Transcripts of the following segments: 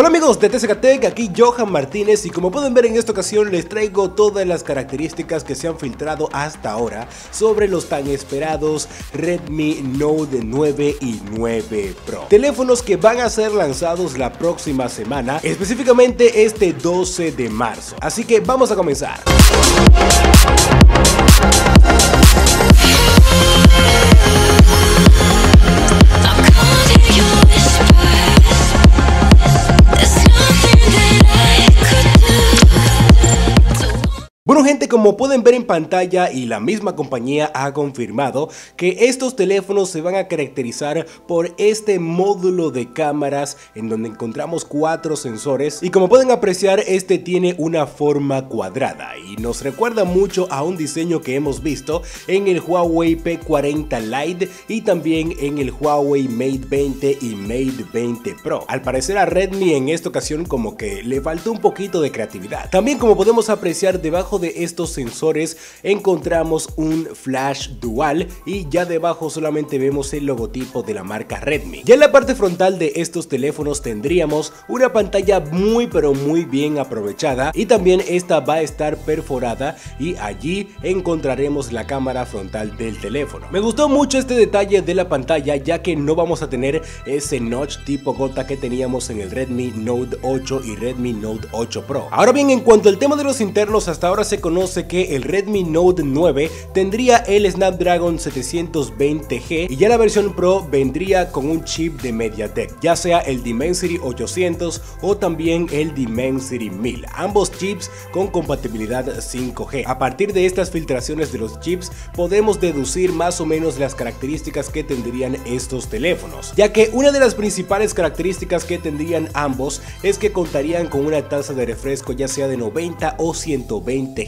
Hola amigos de TCKTEC, aquí Johan Martínez y como pueden ver en esta ocasión les traigo todas las características que se han filtrado hasta ahora sobre los tan esperados Redmi Note 9 y 9 Pro. Teléfonos que van a ser lanzados la próxima semana, específicamente este 12 de marzo. Así que vamos a comenzar. Gente, como pueden ver en pantalla y la misma compañía ha confirmado que estos teléfonos se van a caracterizar por este módulo de cámaras en donde encontramos cuatro sensores y como pueden apreciar este tiene una forma cuadrada y nos recuerda mucho a un diseño que hemos visto en el Huawei P40 Lite y también en el Huawei Mate 20 y Mate 20 Pro. Al parecer a Redmi en esta ocasión como que le faltó un poquito de creatividad. También como podemos apreciar debajo de estos sensores encontramos un flash dual y ya debajo solamente vemos el logotipo de la marca Redmi. Ya en la parte frontal de estos teléfonos tendríamos una pantalla muy pero muy bien aprovechada y también esta va a estar perforada y allí encontraremos la cámara frontal del teléfono. Me gustó mucho este detalle de la pantalla ya que no vamos a tener ese notch tipo gota que teníamos en el Redmi Note 8 y Redmi Note 8 Pro. Ahora bien en cuanto al tema de los internos hasta ahora se conoce que el Redmi Note 9 tendría el Snapdragon 720G y ya la versión Pro vendría con un chip de MediaTek, ya sea el Dimensity 800 o también el Dimensity 1000, ambos chips con compatibilidad 5G. A partir de estas filtraciones de los chips podemos deducir más o menos las características que tendrían estos teléfonos, ya que una de las principales características que tendrían ambos es que contarían con una tasa de refresco ya sea de 90 o 120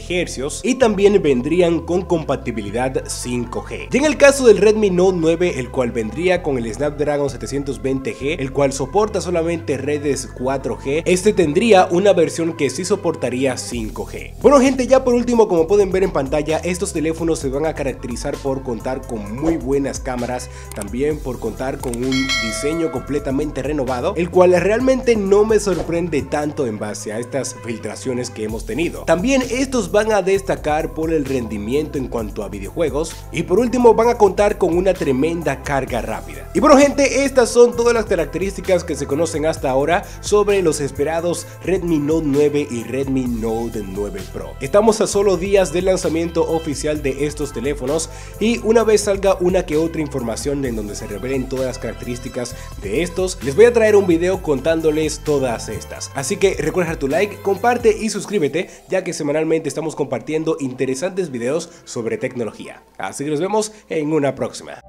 Y también vendrían con compatibilidad 5G. Y en el caso del Redmi Note 9, el cual vendría con el Snapdragon 720G, el cual soporta solamente redes 4G, este tendría una versión que sí soportaría 5G. Bueno gente, ya por último, como pueden ver en pantalla, estos teléfonos se van a caracterizar por contar con muy buenas cámaras, también por contar con un diseño completamente renovado, el cual realmente no me sorprende tanto en base a estas filtraciones que hemos tenido. También estos van a destacar por el rendimiento en cuanto a videojuegos y por último van a contar con una tremenda carga rápida. Y bueno gente, estas son todas las características que se conocen hasta ahora sobre los esperados Redmi Note 9 y Redmi Note 9 Pro. Estamos a solo días del lanzamiento oficial de estos teléfonos y una vez salga una que otra información en donde se revelen todas las características de estos, les voy a traer un video contándoles todas estas. Así que recuerda tu like, comparte y suscríbete ya que semanalmente estamos compartiendo interesantes videos sobre tecnología. Así que nos vemos en una próxima.